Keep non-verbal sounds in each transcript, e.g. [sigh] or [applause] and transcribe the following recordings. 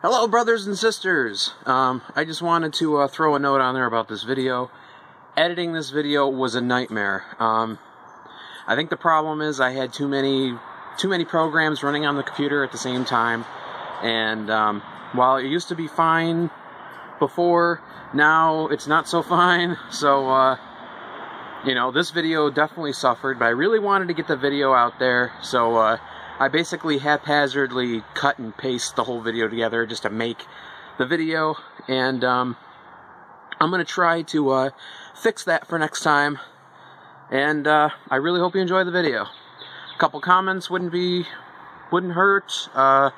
Hello, brothers and sisters. Um, I just wanted to uh, throw a note on there about this video. Editing this video was a nightmare. Um, I think the problem is I had too many too many programs running on the computer at the same time, and um, while it used to be fine before, now it's not so [laughs] fine. So, uh, you know, this video definitely suffered, but I really wanted to get the video out there, so. Uh, I basically haphazardly cut and paste the whole video together just to make the video, and um, I'm going to try to uh, fix that for next time, and uh, I really hope you enjoy the video. A couple comments wouldn't be, wouldn't hurt. Uh,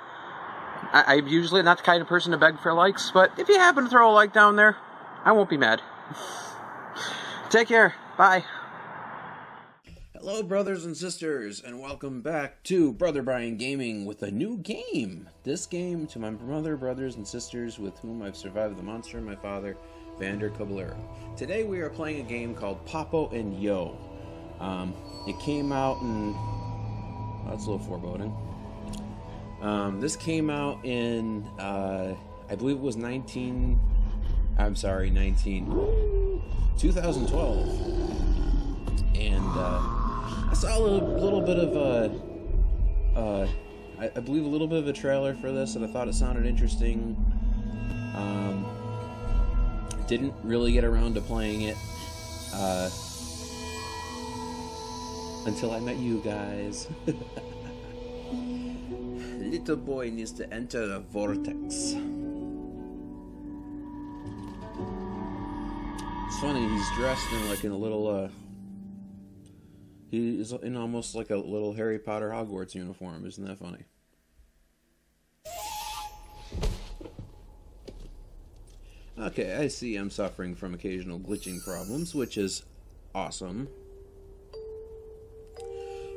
I, am usually not the kind of person to beg for likes, but if you happen to throw a like down there, I won't be mad. Take care. Bye. Hello, brothers and sisters, and welcome back to Brother Brian Gaming with a new game. This game to my mother, brothers, and sisters with whom I've survived the monster and my father, Vander Caballero. Today we are playing a game called Papo and Yo. Um, it came out in. Oh, that's a little foreboding. Um, this came out in. Uh, I believe it was 19. I'm sorry, 19. 2012. And. Uh, I saw a little, bit of uh, uh, I, I, believe a little bit of a trailer for this, and I thought it sounded interesting. Um, didn't really get around to playing it uh, until I met you guys. [laughs] Little boy needs to enter the vortex. It's funny, he's dressed in like in a little uh, he is in almost like a little Harry Potter Hogwarts uniform. Isn't that funny? Okay, I see I'm suffering from occasional glitching problems, which is awesome.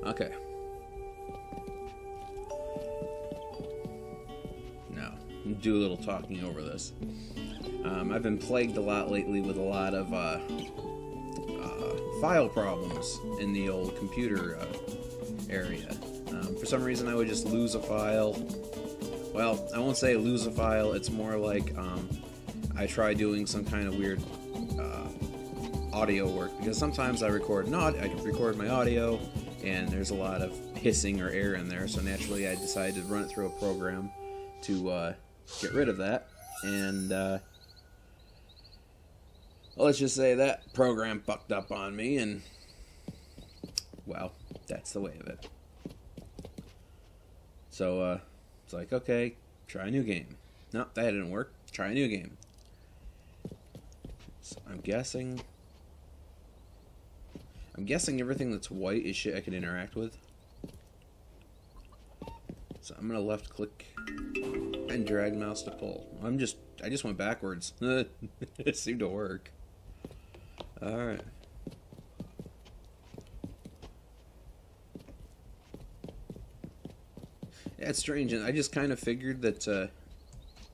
Okay. Now, do a little talking over this. Um, I've been plagued a lot lately with a lot of uh, file problems in the old computer uh, area. Um, for some reason, I would just lose a file. Well, I won't say lose a file. It's more like um, I try doing some kind of weird uh, audio work because sometimes I record not I record my audio and there's a lot of hissing or air in there. So naturally, I decided to run it through a program to uh, get rid of that and let's just say that program fucked up on me, and well, that's the way of it. So uh, it's like, okay, try a new game. No, that didn't work. Try a new game. So I'm guessing. I'm guessing everything that's white is shit I can interact with. So I'm gonna left click and drag mouse to pull. I'm just I just went backwards. [laughs] it seemed to work. Alright. Yeah, it's strange, and I just kind of figured that uh,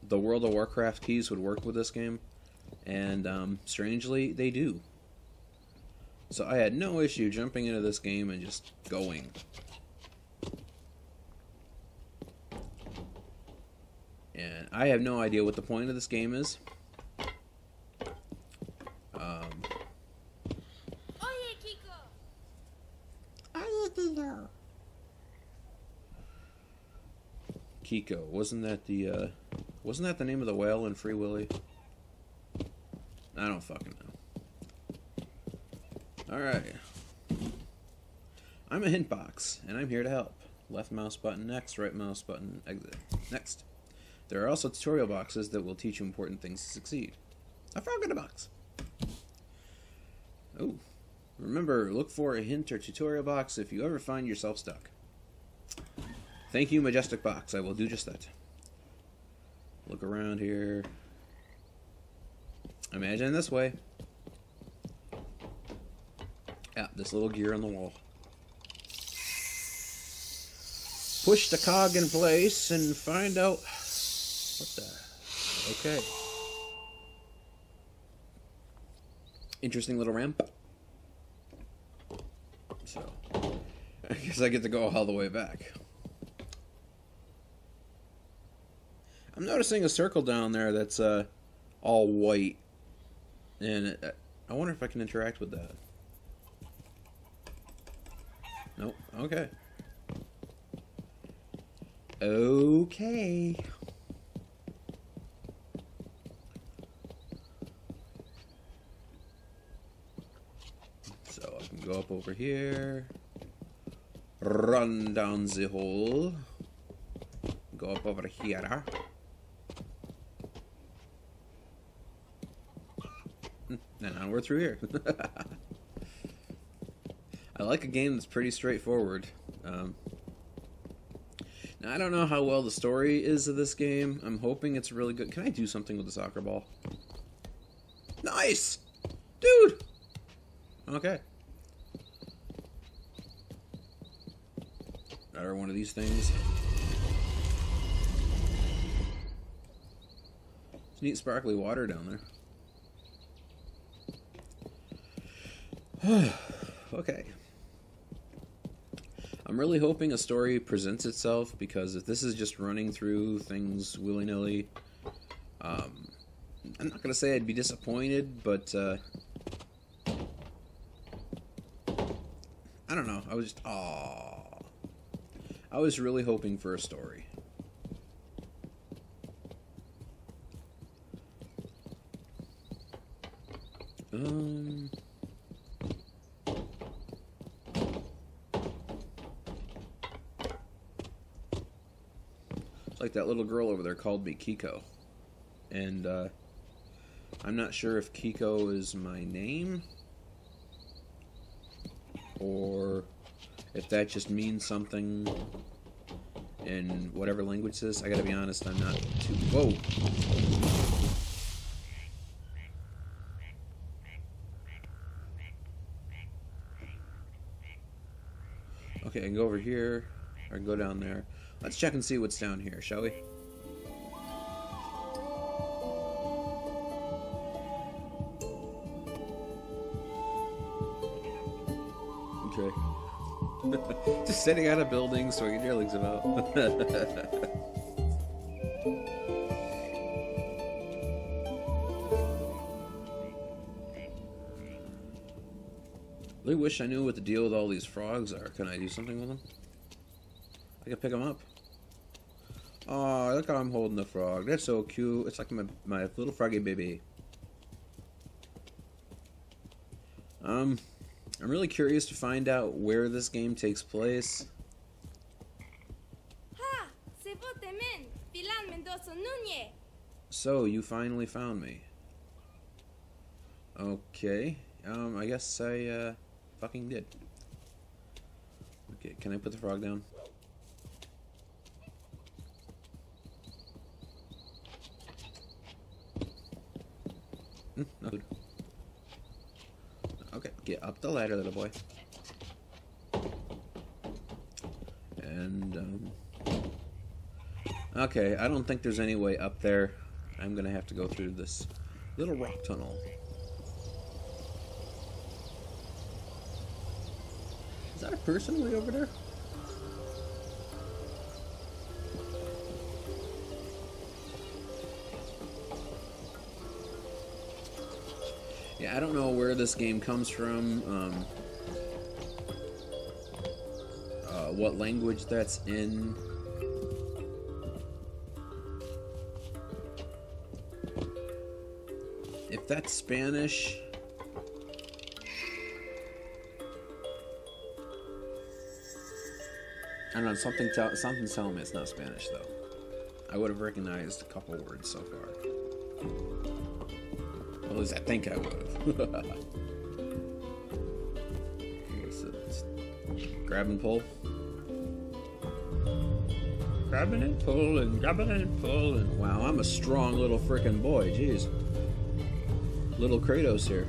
the World of Warcraft keys would work with this game, and um, strangely, they do. So I had no issue jumping into this game and just going. And I have no idea what the point of this game is. Wasn't that the uh, wasn't that the name of the whale in Free Willy? I don't fucking know. All right. I'm a hint box, and I'm here to help. Left mouse button next, right mouse button exit. Next. There are also tutorial boxes that will teach you important things to succeed. A frog in a box. Oh. Remember, look for a hint or tutorial box if you ever find yourself stuck. Thank you, Majestic Box. I will do just that. Look around here. Imagine this way. Yeah, this little gear on the wall. Push the cog in place and find out what the okay. Interesting little ramp. So [laughs] I guess I get to go all the way back. I'm noticing a circle down there that's uh, all white. And it, I wonder if I can interact with that. Nope. Okay. Okay. So I can go up over here, run down the hole, go up over here. And now we're through here. [laughs] I like a game that's pretty straightforward. Um, now, I don't know how well the story is of this game. I'm hoping it's really good. Can I do something with the soccer ball? Nice! Dude! Okay. Another one of these things. It's neat sparkly water down there. [sighs] okay. I'm really hoping a story presents itself because if this is just running through things willy nilly, um, I'm not going to say I'd be disappointed, but uh, I don't know. I was just, aww. I was really hoping for a story. Like that little girl over there called me Quico. And uh, I'm not sure if Quico is my name or if that just means something in whatever language this. I gotta be honest, I'm not too. Whoa! Okay, I can go over here, or go down there. Let's check and see what's down here, shall we? Okay. [laughs] Just sitting on a building, swinging your legs about. [laughs] I wish I knew what the deal with all these frogs are. Can I do something with them? I can pick them up. Oh, look how I'm holding the frog. That's so cute. It's like my, my little froggy baby. Um, I'm really curious to find out where this game takes place. Ha! C'est votre man, Mendoza Nunez. So, you finally found me. Okay. Um, I guess I, uh, fucking did. Okay, can I put the frog down? No food. Okay, get up the ladder, little boy. And, um... Okay, I don't think there's any way up there. I'm gonna have to go through this little rock tunnel. Is that a person way over there? I don't know where this game comes from, um, uh, what language that's in. If that's Spanish, I don't know. Something tell something's telling me it's not Spanish though. I would have recognized a couple words so far. At least I think I would [laughs] have. grab and pull. Grabbing and pulling, grabbing and pulling. Wow, I'm a strong little frickin' boy. Jeez. Little Kratos here.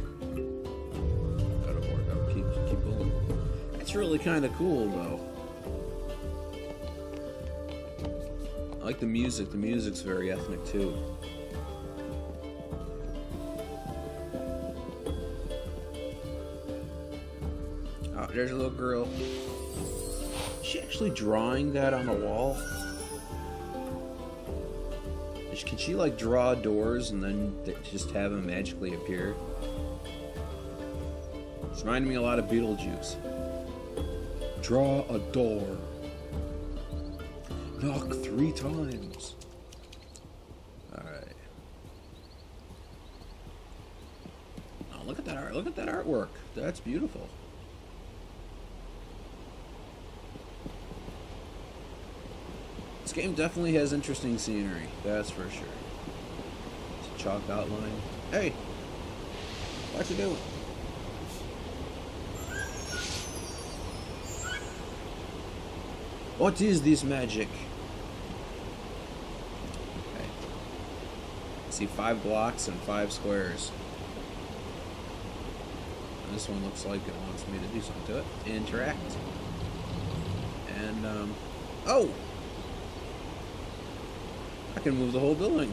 Gotta work out. Keep keep pulling. That's really kind of cool though. I like the music. The music's very ethnic too. There's a little girl. Is she actually drawing that on the wall? Can she like draw doors and then just have them magically appear? It's reminding me a lot of Beetlejuice. Draw a door. Knock three times. Alright. Oh, look at that art. Look at that artwork. That's beautiful. Game definitely has interesting scenery. That's for sure. It's a chalk outline. Hey! What you doing? What is this magic? Okay. I see five blocks and five squares. This one looks like it wants me to do something to it. Interact. And, um... Oh! I can move the whole building.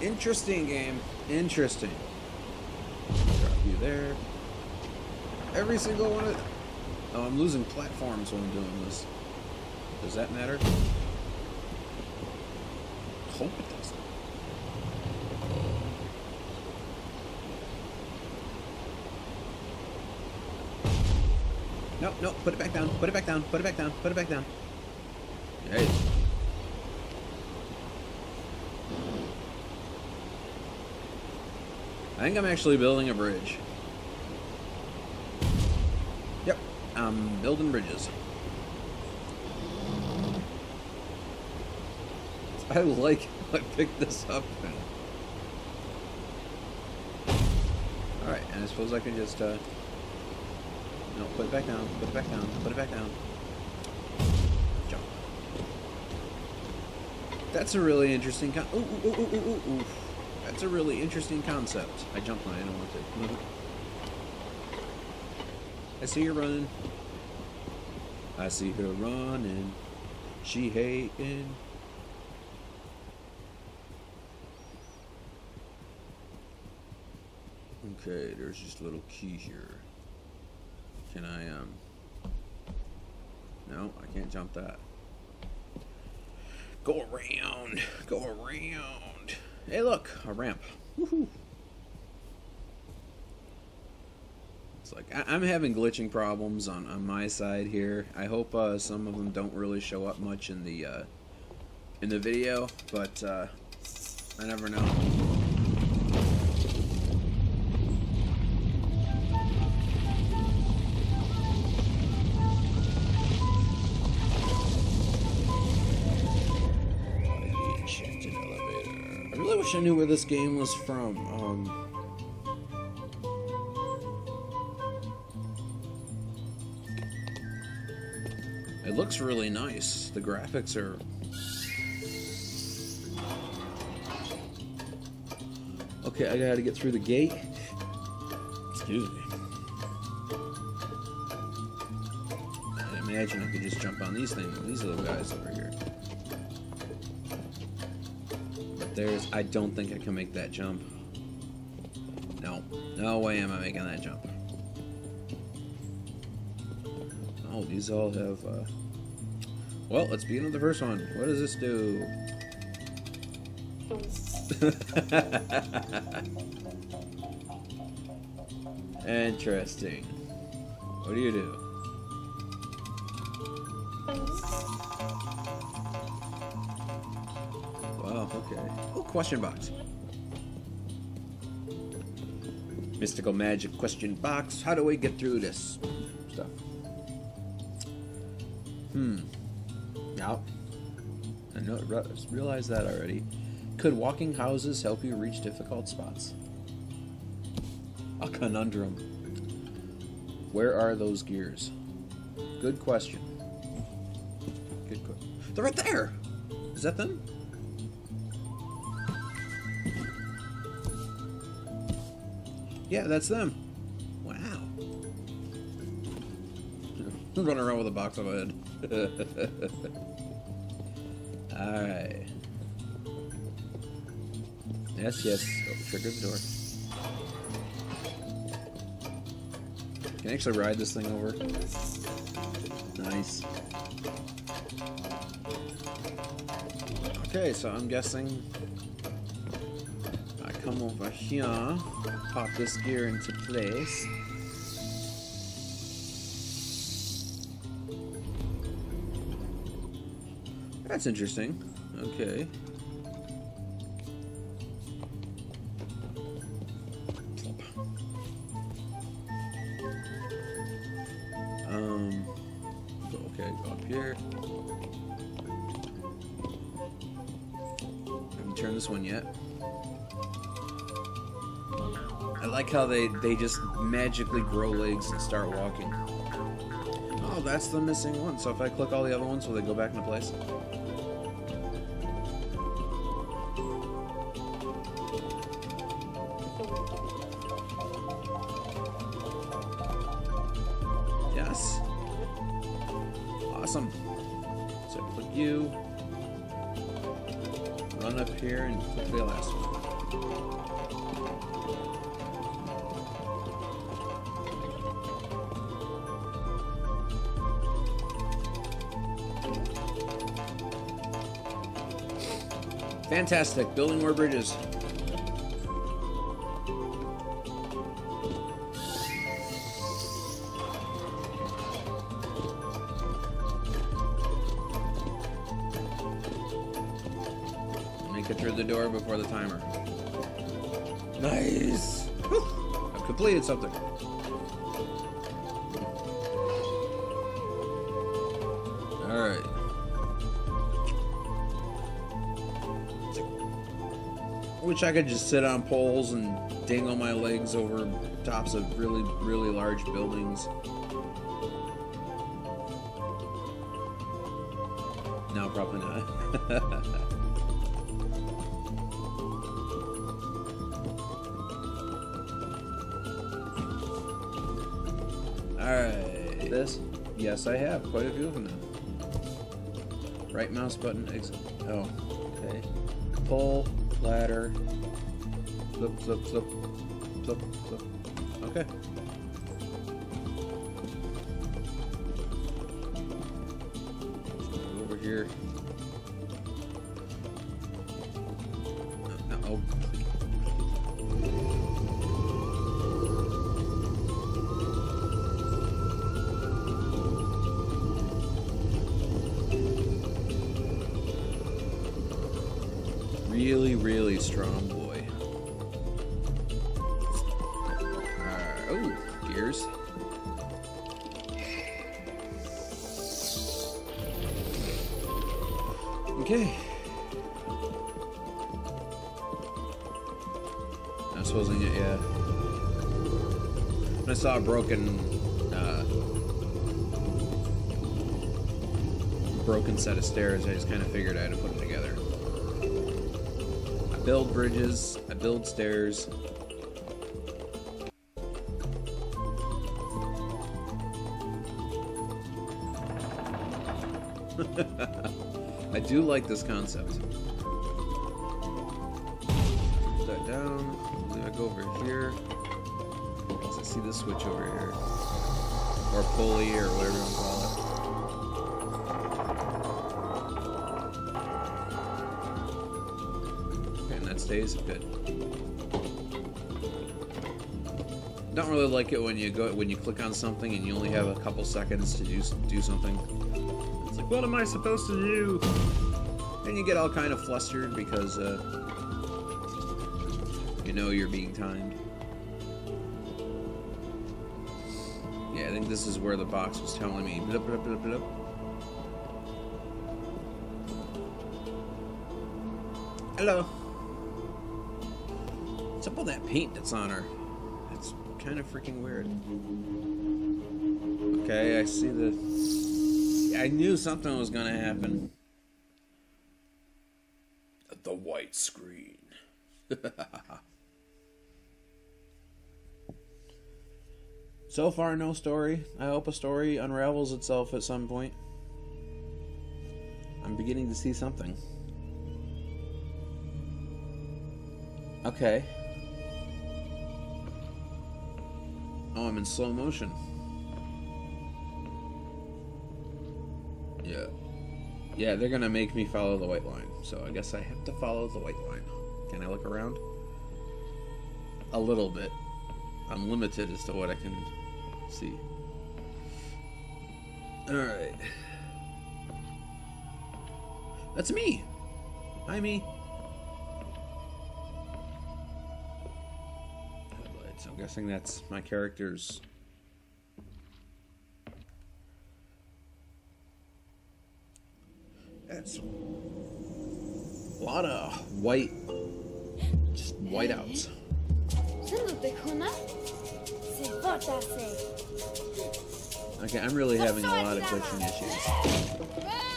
Interesting game. Interesting. Drop you there. Every single one of... Oh, I'm losing platforms when I'm doing this. Does that matter? Hope it doesn't. No, no, put it back down, put it back down, put it back down, put it back down. Hey. I think I'm actually building a bridge. Yep, I'm building bridges. [laughs] I like I picked this up. Alright, and I suppose I can just, uh... No, put it back down, put it back down, put it back down. Jump. That's a really interesting con- ooh, ooh, ooh, ooh, ooh, ooh. That's a really interesting concept. I jumped when I didn't want to. I see her running. I see her running. She hating. Okay, there's just a little key here. Can I, um... No, I can't jump that. Go around. Go around. Hey, look, a ramp. Woohoo. It's like I- I'm having glitching problems on on my side here. I hope uh, some of them don't really show up much in the uh, in the video, but uh, I never know. Knew where this game was from. Um, it looks really nice. The graphics are. Okay, I gotta get through the gate. Excuse me. I imagine I could just jump on these things, these little guys over here. There's, I don't think I can make that jump. No, no way am I making that jump. Oh, these all have, uh... Well, let's begin with the first one. What does this do? [laughs] Interesting. What do you do? Okay. Oh, question box. Mystical magic question box. How do we get through this stuff? Hmm. Now, I know, re- realize that already. Could walking houses help you reach difficult spots? A conundrum. Where are those gears? Good question. Good question. They're right there. Is that them? Yeah, that's them. Wow. [laughs] Running around with a box on my head. [laughs] Alright. Yes, yes. Oh, trigger the door. Can I actually ride this thing over? Nice. Okay, so I'm guessing come over here, pop this gear into place. That's interesting. Okay. Um, okay, go up here. Haven't turned this one yet. I like how they, they just magically grow legs and start walking. Oh, that's the missing one. So if I click all the other ones, will they go back into place? Fantastic. Building more bridges. Make it through the door before the timer. Nice. Whew. I've completed something. Wish I could just sit on poles and dangle my legs over tops of really, really large buildings. No, probably not. [laughs] Alright. This? Yes, I have. Quite a few of them now. Right mouse button, exit. Oh, okay. Pull, ladder, flip, flip, flip, flip, flip. Okay. Over here. Strong boy. Uh, oh, gears. Okay. I suppose I get, yeah. When I saw a broken, uh, broken set of stairs, I just kind of figured I had to put build bridges, I build stairs. [laughs] I do like this concept. Put that down. I go over here. I see this switch over here. Or pulley or whatever you want to call it. Stays good. Don't really like it when you go when you click on something and you only have a couple seconds to do do something. It's like, what am I supposed to do? And you get all kind of flustered because uh, you know you're being timed. Yeah, I think this is where the box was telling me. Blip, blip, blip, blip. Hello. What's up with that paint that's on her? That's kind of freaking weird. Okay, I see the. I knew something was gonna happen. The white screen. [laughs] so far, no story. I hope a story unravels itself at some point. I'm beginning to see something. Okay. Oh, I'm in slow motion. Yeah. Yeah, they're gonna make me follow the white line, so I guess I have to follow the white line. Can I look around? A little bit. I'm limited as to what I can see. Alright. That's me! Hi, me. Guessing that's my character's. That's a lot of white, just whiteouts. Sunt kunna. Se vart sig. Okay, I'm really having a lot of glitching issues.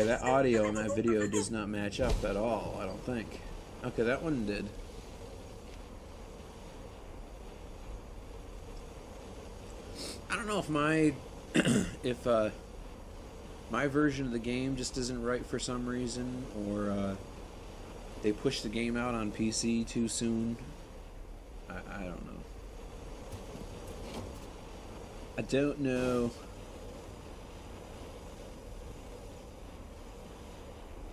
Okay, that audio in that video does not match up at all, I don't think. Okay, that one did. I don't know if my [clears throat] if uh my version of the game just isn't right for some reason or uh they pushed the game out on PC too soon. I, I don't know. I don't know.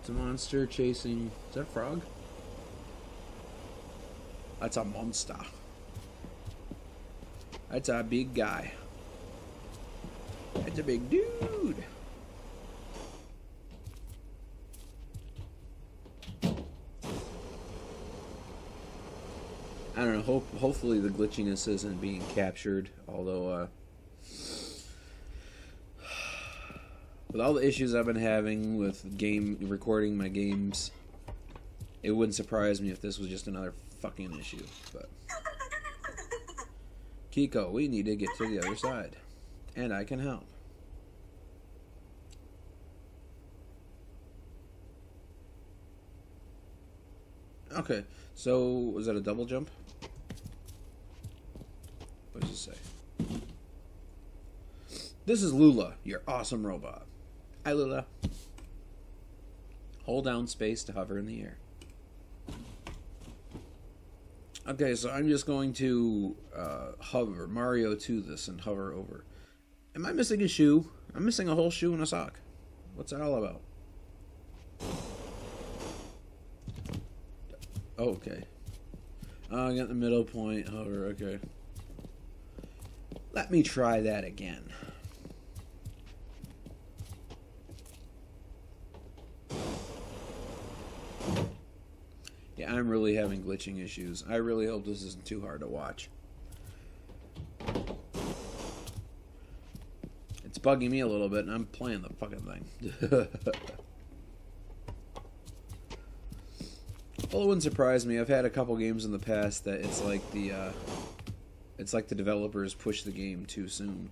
It's a monster chasing. Is that frog? That's a monster. That's a big guy. That's a big dude. I don't know. Hope, hopefully the glitchiness isn't being captured. Although, uh, with all the issues I've been having with game recording my games, it wouldn't surprise me if this was just another fucking issue. But [laughs] Quico, we need to get to the other side, and I can help. Okay, so was that a double jump? What does it say? This is Lula, your awesome robot. Hi, Lula. Hold down space to hover in the air. Okay, so I'm just going to uh, hover Mario to this and hover over. Am I missing a shoe? I'm missing a whole shoe and a sock. What's that all about? Oh, okay. Oh, I got the middle point. Hover. Okay. Let me try that again. Yeah, I'm really having glitching issues. I really hope this isn't too hard to watch. It's bugging me a little bit, and I'm playing the fucking thing. [laughs] well, it wouldn't surprise me. I've had a couple games in the past that it's like the uh, it's like the developers push the game too soon.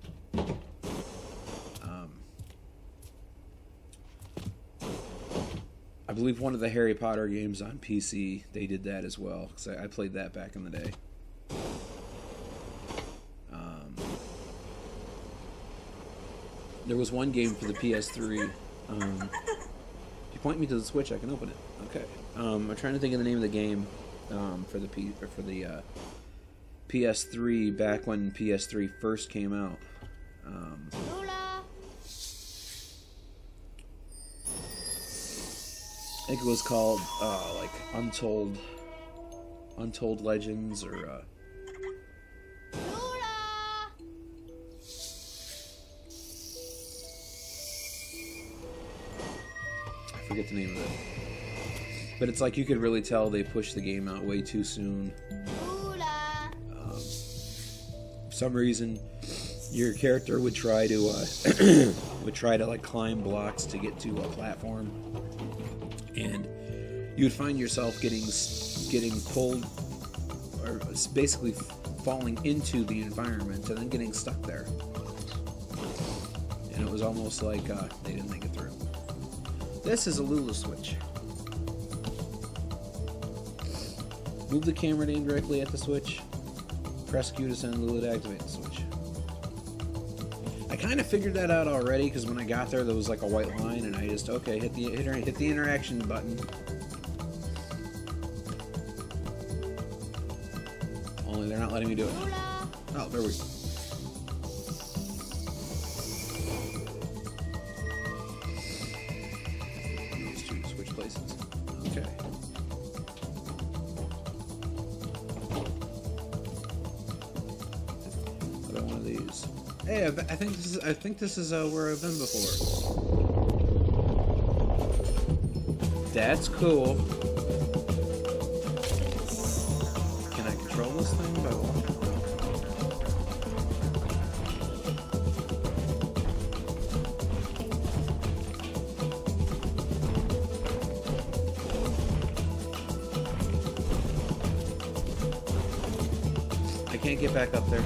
Um, I believe one of the Harry Potter games on PC they did that as well because I, I played that back in the day. Um, there was one game for the PS3. Um, if you point me to the Switch, I can open it. Okay. Um, I'm trying to think of the name of the game um, for the P for the uh, PS3 back when PS3 first came out. I think it was called uh, like Untold, Untold Legends, or uh, I forget the name of it. But it's like you could really tell they pushed the game out way too soon. For some reason, your character would try to uh, [clears throat] would try to like climb blocks to get to a platform, and you would find yourself getting getting pulled, or basically falling into the environment and then getting stuck there. And it was almost like uh, they didn't think it through. This is a Lula switch. Move the camera aim directly at the switch. Press Q to send Lula to activate the switch. I kind of figured that out already because when I got there, there was like a white line, and I just okay hit the hit, hit the interaction button. Only they're not letting me do it. Oh, there we go. Hey, I, I think this is I think this is uh, where I've been before. That's cool. Can I control this thing by walking? I can't get back up. There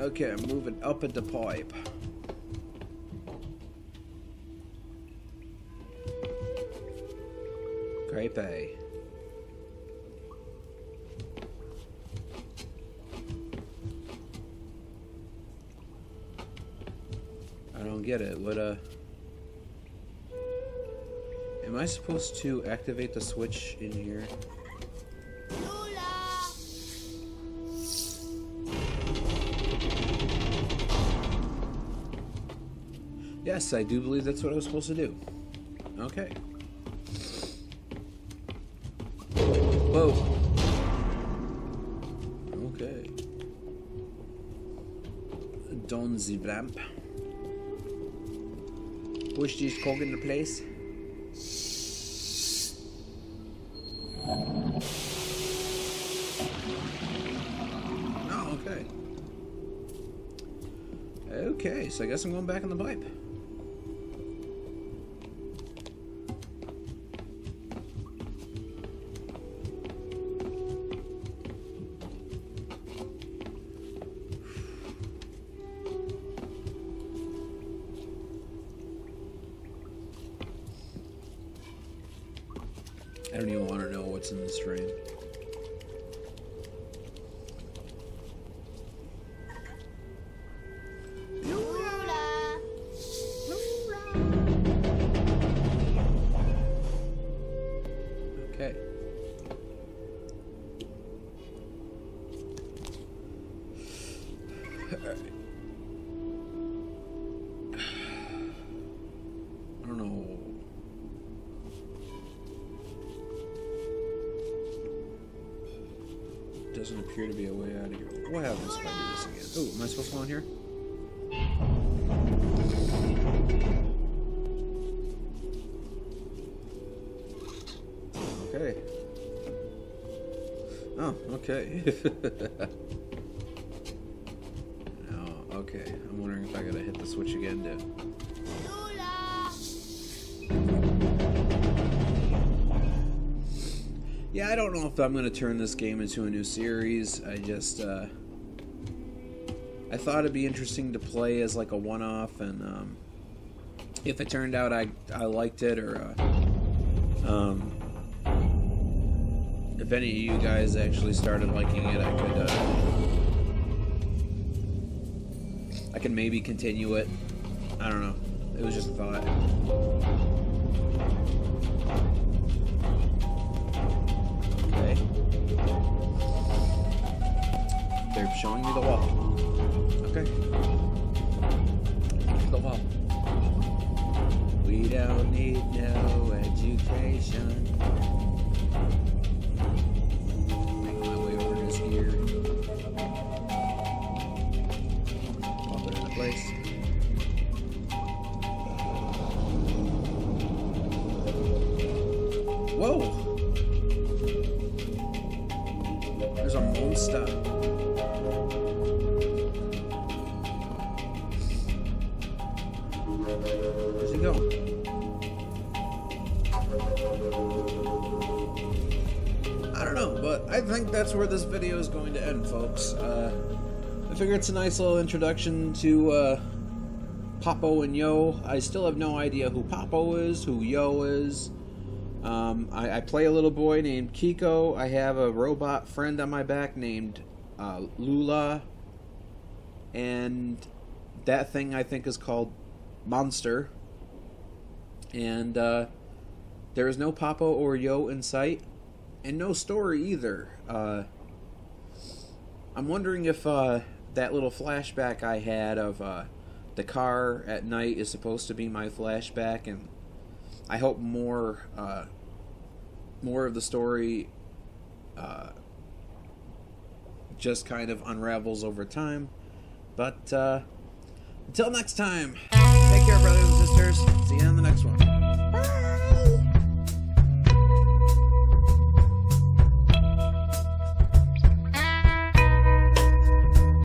Okay, I'm moving up at the pipe. Crepe. I don't get it. What, uh. Am I supposed to activate the switch in here? Yes, I do believe that's what I was supposed to do. Okay. Whoa. Okay. Don the ramp. Push this cog into place. Oh, okay. Okay, so I guess I'm going back in the pipe. Doesn't appear to be a way out of here. What happens if I do this again? Oh, am I supposed to go in here? Okay. Oh, okay. [laughs] oh, okay. I'm wondering if I gotta hit the switch again to. Yeah, I don't know if I'm gonna turn this game into a new series. I just, uh, I thought it'd be interesting to play as like a one-off, and um, if it turned out I I liked it, or uh, um, if any of you guys actually started liking it, I could, uh, I could maybe continue it. I don't know. It was just a thought. Showing me the wall. Okay. The wall. We don't need no education. This video is going to end, folks. Uh, I figure it's a nice little introduction to uh, Papo and Yo. I still have no idea who Papo is, who Yo is. Um, I, I, play a little boy named Quico. I have a robot friend on my back named uh, Lula. And that thing I think is called Monster. And uh, there is no Papo or Yo in sight, and no story either. Uh, I'm wondering if uh, that little flashback I had of uh, the car at night is supposed to be my flashback, and I hope more uh, more of the story uh, just kind of unravels over time. But uh, until next time, take care, brothers and sisters. See you on the next one.